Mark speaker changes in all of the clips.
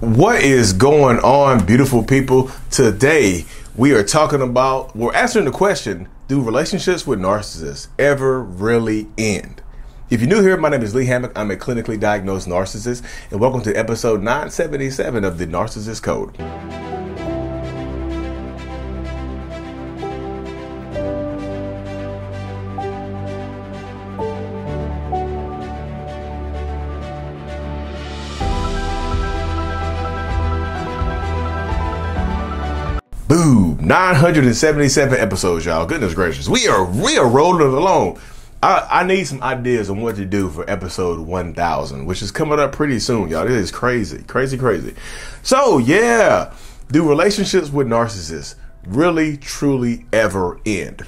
Speaker 1: What is going on, beautiful people? Today we are talking about, we're answering the question Do relationships with narcissists ever really end? If you're new here, my name is Lee Hammock. I'm a clinically diagnosed narcissist, and welcome to episode 977 of the Narcissist Code. 977 episodes, y'all. Goodness gracious. We are we are rolling along. I, I need some ideas on what to do for episode 1000, which is coming up pretty soon, y'all. This is crazy, crazy, crazy. So, yeah, do relationships with narcissists really, truly ever end?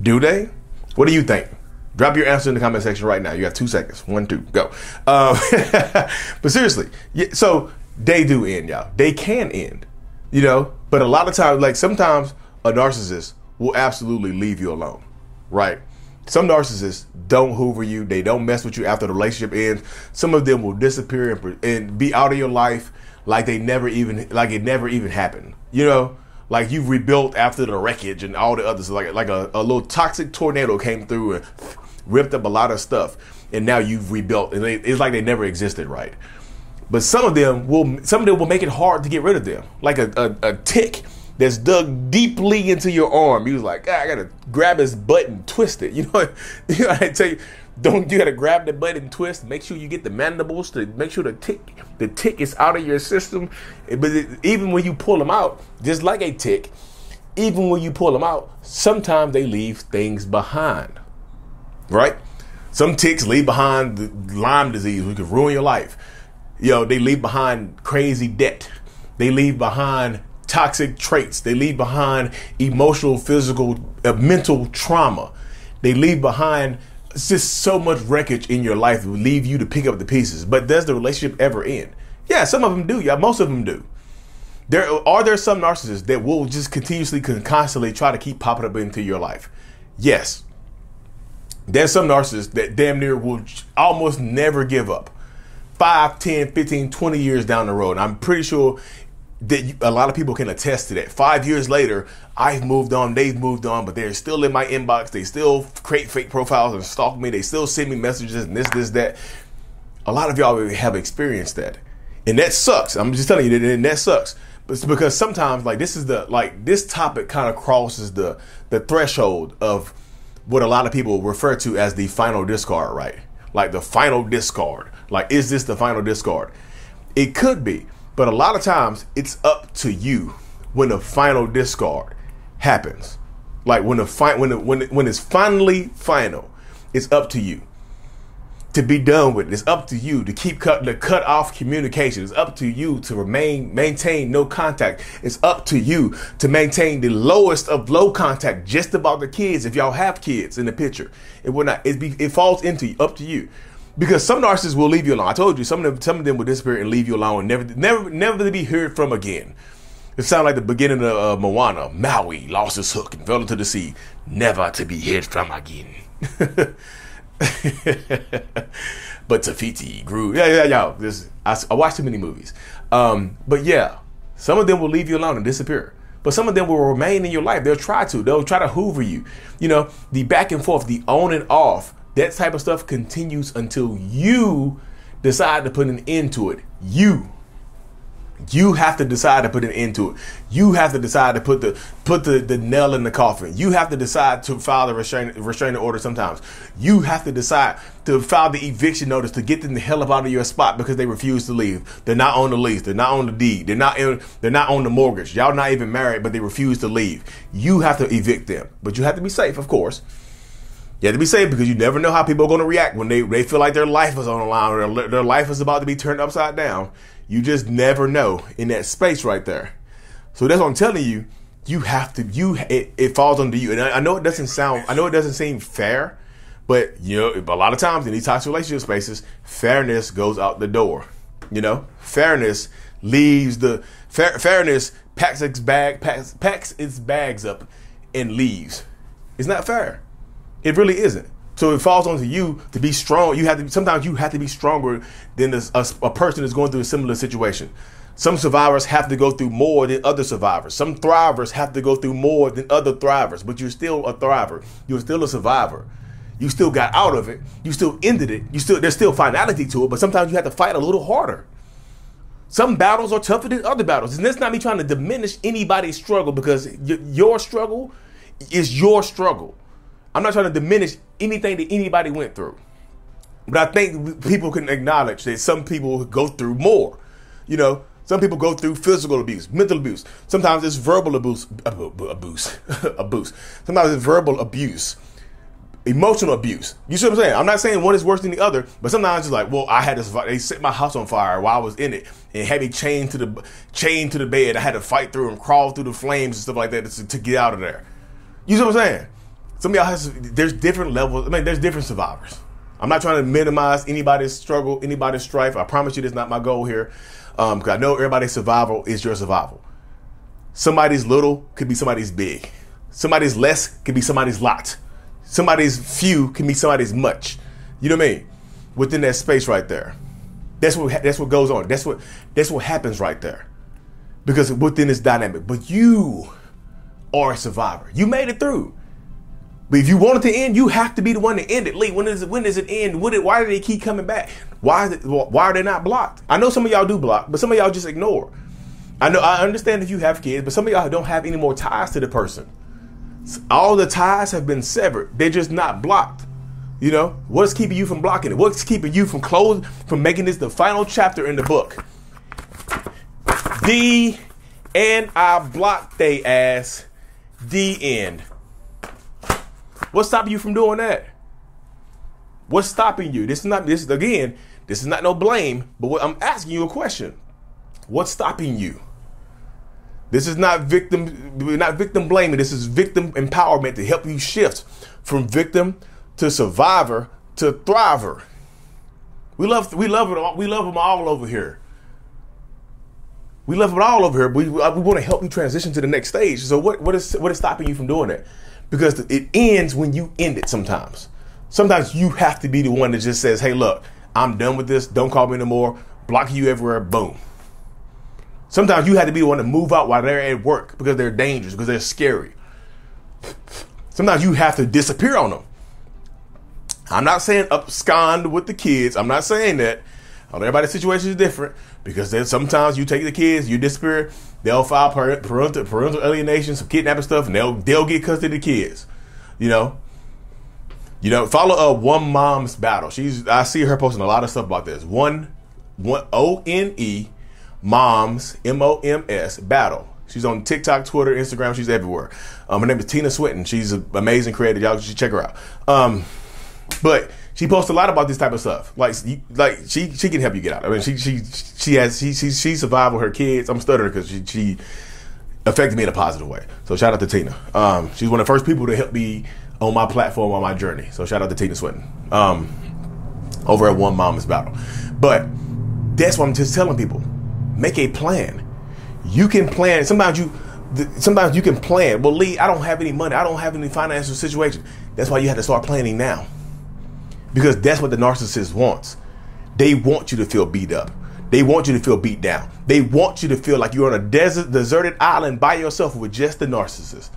Speaker 1: Do they? What do you think? Drop your answer in the comment section right now. You got two seconds. One, two, go. Um, but seriously, so they do end, y'all. They can end, you know. But a lot of times, like sometimes, a narcissist will absolutely leave you alone, right? Some narcissists don't hoover you. They don't mess with you after the relationship ends. Some of them will disappear and, and be out of your life like they never even like it never even happened. You know, like you've rebuilt after the wreckage and all the others. Like like a, a little toxic tornado came through and ripped up a lot of stuff, and now you've rebuilt. And they, it's like they never existed, right? But some of them will some of them will make it hard to get rid of them, like a, a, a tick that's dug deeply into your arm. He was like, ah, I gotta grab his butt and twist it. You know, you know I tell you, don't you gotta grab the butt and twist. Make sure you get the mandibles to make sure the tick the tick is out of your system. But it, even when you pull them out, just like a tick, even when you pull them out, sometimes they leave things behind. Right? Some ticks leave behind the Lyme disease, which could ruin your life. You know, they leave behind crazy debt. They leave behind toxic traits. They leave behind emotional, physical, uh, mental trauma. They leave behind just so much wreckage in your life will leave you to pick up the pieces. But does the relationship ever end? Yeah, some of them do. Yeah, most of them do. There are there some narcissists that will just continuously, constantly try to keep popping up into your life. Yes. There's some narcissists that damn near will almost never give up. 5, 10, 15, 20 years down the road. And I'm pretty sure that a lot of people can attest to that. Five years later, I've moved on, they've moved on, but they're still in my inbox. They still create fake profiles and stalk me. They still send me messages and this, this, that. A lot of y'all have experienced that. And that sucks. I'm just telling you that, and that sucks. But it's because sometimes, like this is the like this topic kind of crosses the the threshold of what a lot of people refer to as the final discard, right? Like the final discard. Like, is this the final discard? It could be, but a lot of times it's up to you when the final discard happens. Like when the fi- when the, when when it's finally final, it's up to you to be done with. It. It's up to you to keep cut to cut off communication. It's up to you to remain maintain no contact. It's up to you to maintain the lowest of low contact. Just about the kids, if y'all have kids in the picture, it will not. It be it falls into up to you. Because some narcissists will leave you alone. I told you some of them, some of them will disappear and leave you alone and never, never, never to be heard from again. It sounded like the beginning of uh, Moana. Maui lost his hook and fell into the sea, never to be heard from again. but Te Fiti grew. Yeah, yeah, yeah. This I, I watched too many movies. Um, but yeah, some of them will leave you alone and disappear. But some of them will remain in your life. They'll try to. They'll try to hoover you. You know, the back and forth, the on and off. That type of stuff continues until you decide to put an end to it. You you have to decide to put an end to it. You have to decide to put the put the, the nail in the coffin. You have to decide to file the restraining restraining order sometimes. You have to decide to file the eviction notice to get them the hell up out of your spot because they refuse to leave. They're not on the lease. They're not on the deed. They're not in, they're not on the mortgage. Y'all not even married, but they refuse to leave. You have to evict them. But you have to be safe, of course. You have to be safe because you never know how people are going to react when they, they feel like their life is on the line or their, their life is about to be turned upside down. You just never know in that space right there. So that's what I'm telling you. You have to. You it, it falls under you. And I, I, know it doesn't sound. I know it doesn't seem fair, but you know, a lot of times in these toxic relationship spaces, fairness goes out the door. You know, fairness leaves the fair, fairness packs its bag packs, packs its bags up and leaves. It's not fair. It really isn't. So it falls onto you to be strong. You have to. Sometimes you have to be stronger than a, a, person that's going through a similar situation. Some survivors have to go through more than other survivors. Some thrivers have to go through more than other thrivers, but you're still a thriver. You're still a survivor. You still got out of it. You still ended it. You still there's still finality to it, but sometimes you have to fight a little harder. Some battles are tougher than other battles. And that's not me trying to diminish anybody's struggle because your struggle is your struggle. I'm not trying to diminish anything that anybody went through. But I think people can acknowledge that some people go through more. You know, some people go through physical abuse, mental abuse. Sometimes it's verbal abuse, abuse, abuse. Sometimes it's verbal abuse, emotional abuse. You see what I'm saying? I'm not saying one is worse than the other, but sometimes it's like, well, I had this. They set my house on fire while I was in it, and had me chained to the chained to the bed. I had to fight through and crawl through the flames and stuff like that to, to get out of there. You see what I'm saying? Some of y'all has there's different levels. I mean, there's different survivors. I'm not trying to minimize anybody's struggle, anybody's strife. I promise you, that's not my goal here. Um, because I know everybody's survival is your survival. Somebody's little could be somebody's big. Somebody's less could be somebody's lot. Somebody's few can be somebody's much. You know what I mean? Within that space right there. That's what that's what goes on. That's what that's what happens right there. Because within this dynamic. But you are a survivor. You made it through. But if you want it to end, you have to be the one to end it. Lee, when does it, when does it end? What, why do they keep coming back? Why, it, why are they not blocked? I know some of y'all do block, but some of y'all just ignore. I know I understand if you have kids, but some of y'all don't have any more ties to the person. All the ties have been severed. They're just not blocked. You know, what's keeping you from blocking it? What's keeping you from closing, from making this the final chapter in the book? D and I blocked they ass. The end. What's stopping you from doing that? What's stopping you? This is not this is again, this is not no blame, but what, I'm asking you a question. What's stopping you? This is not victim not victim blaming. This is victim empowerment to help you shift from victim to survivor to thriver. We love we love it all, we love them all over here. We love it all over here. But we, we want to help you transition to the next stage. So what what is what is stopping you from doing that? Because it ends when you end it sometimes. Sometimes you have to be the one that just says, hey, look, I'm done with this. Don't call me anymore. Block you everywhere. Boom. Sometimes you have to be the one to move out while they're at work because they're dangerous, because they're scary. Sometimes you have to disappear on them. I'm not saying abscond with the kids. I'm not saying that. Everybody's situation is different because then sometimes you take the kids, you disappear, they'll file parental, parental alienation, some kidnapping stuff, and they'll they'll get custody of the kids. You know, you know, follow a one mom's battle. She's I see her posting a lot of stuff about this. One one O N E moms M O M S battle. She's on TikTok, Twitter, Instagram. She's everywhere. Um, her name is Tina Swinton. She's an amazing creator. Y'all should check her out. Um, but she posts a lot about this type of stuff. Like, like she she can help you get out. I mean, she she she has she she, she survived with her kids. I'm stuttering because she she affected me in a positive way. So shout out to Tina. Um, she's one of the first people to help me on my platform on my journey. So shout out to Tina Swinton. Um, over at One Mama's Battle. But that's what I'm just telling people. Make a plan. You can plan. Sometimes you sometimes you can plan. Well, Lee, I don't have any money. I don't have any financial situation. That's why you have to start planning now because that's what the narcissist wants. They want you to feel beat up. They want you to feel beat down. They want you to feel like you're on a desert, deserted island by yourself with just the narcissist.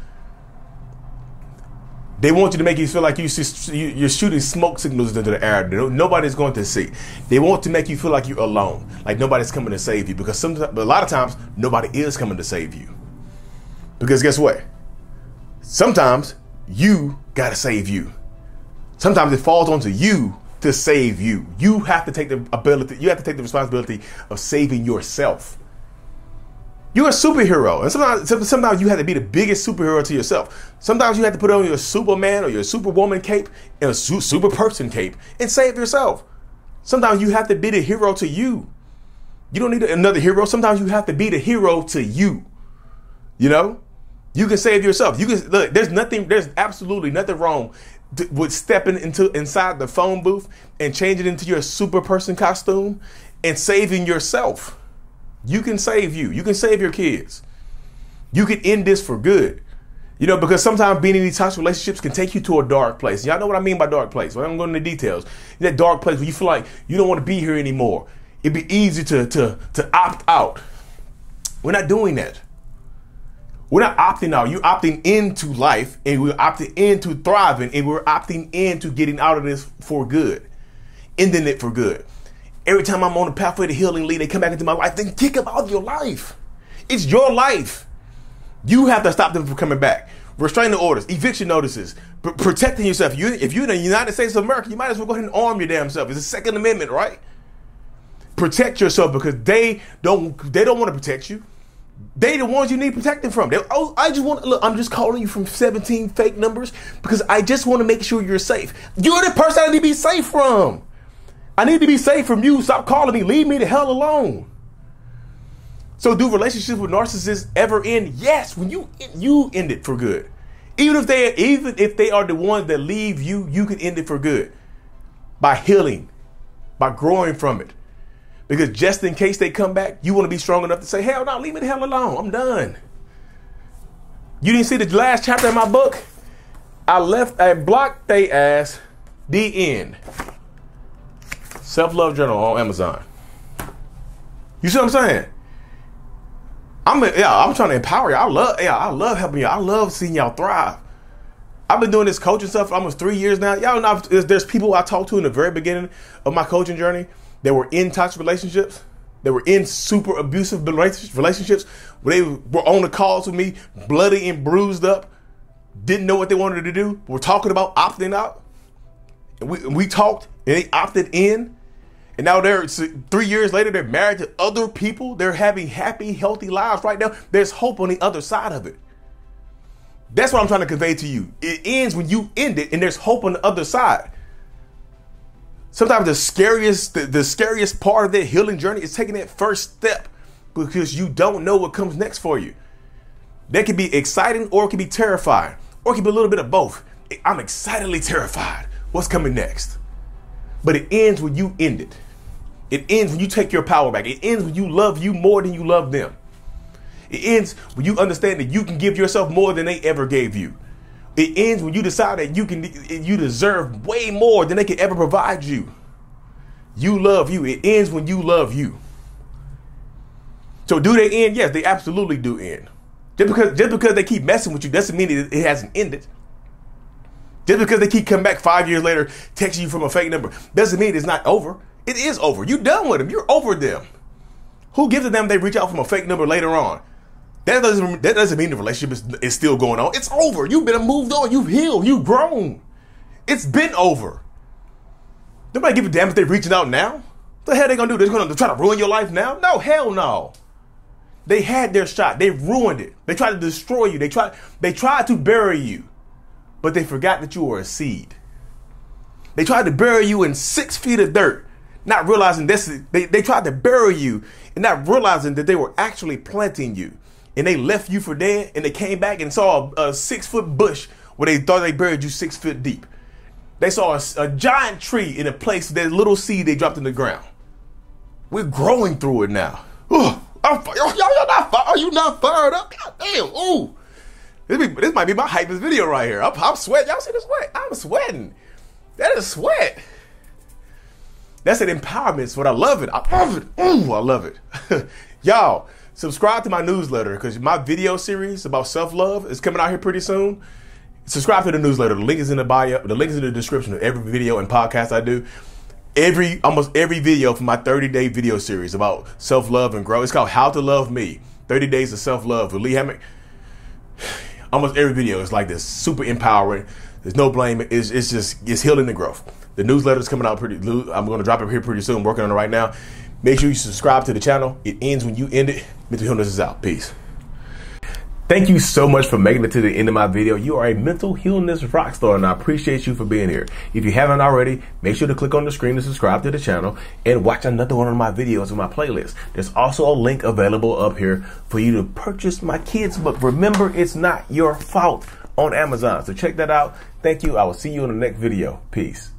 Speaker 1: They want you to make you feel like you you're shooting smoke signals into the air. Nobody's going to see. They want to make you feel like you're alone, like nobody's coming to save you. Because sometimes, a lot of times, nobody is coming to save you. Because guess what? Sometimes you got to save you sometimes it falls onto you to save you. You have to take the ability, you have to take the responsibility of saving yourself. You're a superhero, and sometimes, sometimes you have to be the biggest superhero to yourself. Sometimes you have to put on your Superman or your Superwoman cape and a su- super person cape and save yourself. Sometimes you have to be the hero to you. You don't need another hero. Sometimes you have to be the hero to you. You know, you can save yourself. You can look. There's nothing. There's absolutely nothing wrong with stepping into inside the phone booth and changing into your super person costume and saving yourself. You can save you. You can save your kids. You can end this for good. You know, because sometimes being in these toxic relationships can take you to a dark place. Y'all know what I mean by dark place. Well, I'm going into details. That dark place where you feel like you don't want to be here anymore. It'd be easy to to to opt out. We're not doing that. We're not opting out. You're opting into life and we're opting into thriving and we're opting into getting out of this for good, ending it for good. Every time I'm on the pathway to healing, Lee, they come back into my life, then kick them out of your life. It's your life. You have to stop them from coming back. Restraining orders, eviction notices, protecting yourself. You, if you're in the United States of America, you might as well go ahead and arm your damn self. It's the Second Amendment, right? Protect yourself because they don't they don't want to protect you. They the ones you need protecting from. They, oh, I just want look. I'm just calling you from 17 fake numbers because I just want to make sure you're safe. You're the person I need to be safe from. I need to be safe from you. Stop calling me. Leave me the hell alone. So, do relationships with narcissists ever end? Yes. When you you end it for good. Even if they even if they are the ones that leave you, you can end it for good by healing, by growing from it. Because just in case they come back, you want to be strong enough to say, hell no, leave me the hell alone. I'm done. You didn't see the last chapter of my book? I left, I blocked they ass, the end. Self love journal on Amazon. You see what I'm saying? I'm yeah, I'm trying to empower you. I love yeah, I love helping you. I love seeing y'all thrive. I've been doing this coaching stuff for almost three years now. Y'all know there's people I talked to in the very beginning of my coaching journey that were in toxic relationships, that were in super abusive relationships, where they were on the calls with me, bloody and bruised up, didn't know what they wanted to do. We're talking about opting out. And we, we talked and they opted in. And now they're three years later, they're married to other people. They're having happy, healthy lives right now. There's hope on the other side of it. That's what I'm trying to convey to you. It ends when you end it, and there's hope on the other side. Sometimes the scariest, the, the scariest part of that healing journey is taking that first step because you don't know what comes next for you. That can be exciting or it can be terrifying, or it can be a little bit of both. I'm excitedly terrified. What's coming next? But it ends when you end it. It ends when you take your power back. It ends when you love you more than you love them. It ends when you understand that you can give yourself more than they ever gave you. It ends when you decide that you can you deserve way more than they can ever provide you. You love you. It ends when you love you. So do they end? Yes, they absolutely do end. Just because just because they keep messing with you doesn't mean it, it hasn't ended. Just because they keep coming back five years later, texting you from a fake number, doesn't mean it's not over. It is over. You're done with them. You're over them. Who gives a damn they reach out from a fake number later on? That doesn't that doesn't mean the relationship is, is still going on. It's over. You've been moved on. You've healed. You've grown. It's been over. Nobody give a damn if they're reaching out now. What the hell they gonna do? They're gonna try to ruin your life now? No, hell no. They had their shot. They ruined it. They tried to destroy you. They tried they tried to bury you, but they forgot that you were a seed. They tried to bury you in six feet of dirt, not realizing this. They, they tried to bury you and not realizing that they were actually planting you and they left you for dead and they came back and saw a, a six foot bush where they thought they buried you six foot deep. They saw a, a giant tree in a place that little seed they dropped in the ground. We're growing through it now. Ooh, I'm, y'all not, are you not fired up? God damn, ooh. This, be, this might be my hypest video right here. I'm, I'm sweating. Y'all see the sweat? I'm sweating. That is sweat. That's an empowerment. What I love it. I love it. Ooh, I love it. y'all, subscribe to my newsletter because my video series about self love is coming out here pretty soon. Subscribe to the newsletter. The link is in the bio. The link is in the description of every video and podcast I do. Every almost every video from my 30 day video series about self love and growth. It's called How to Love Me 30 Days of Self Love with Lee Hammock. Almost every video is like this, super empowering. There's no blame. It's, it's just it's healing the growth. The newsletter is coming out pretty. I'm going to drop it here pretty soon. I'm working on it right now. Make sure you subscribe to the channel. It ends when you end it. Mental Healness is out. Peace. Thank you so much for making it to the end of my video. You are a mental healness rock star and I appreciate you for being here. If you haven't already, make sure to click on the screen to subscribe to the channel and watch another one of my videos in my playlist. There's also a link available up here for you to purchase my kids book. Remember, it's not your fault on Amazon. So check that out. Thank you. I will see you in the next video. Peace.